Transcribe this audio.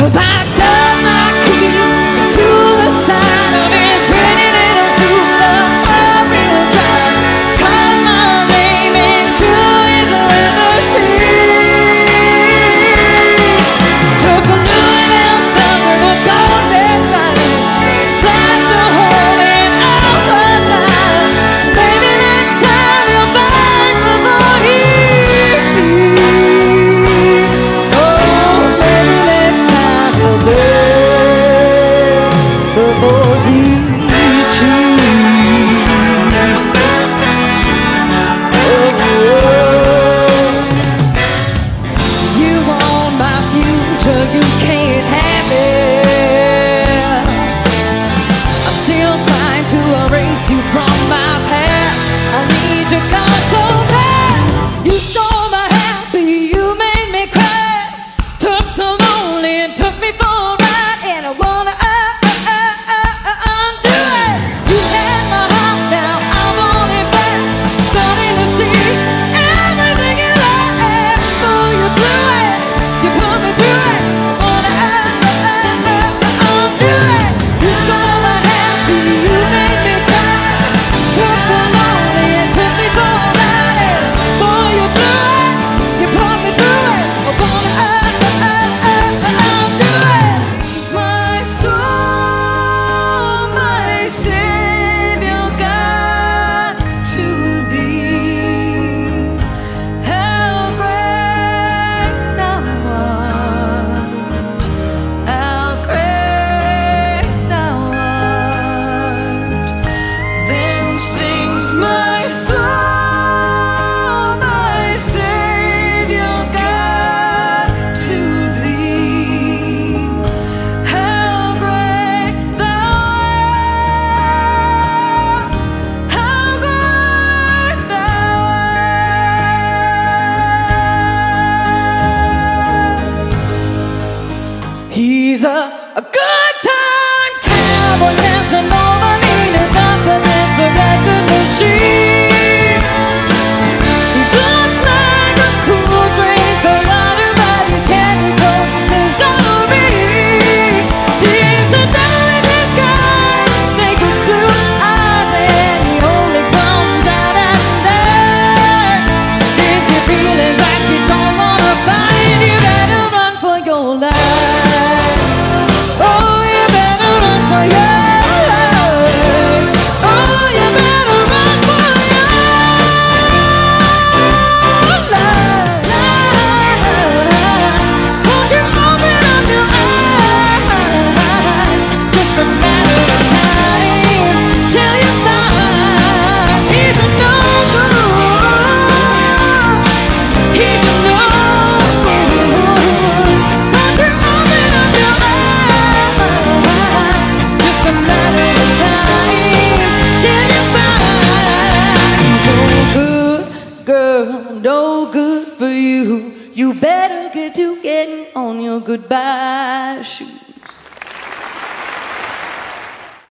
Cause I don't Good! better get to getting on your goodbye shoes.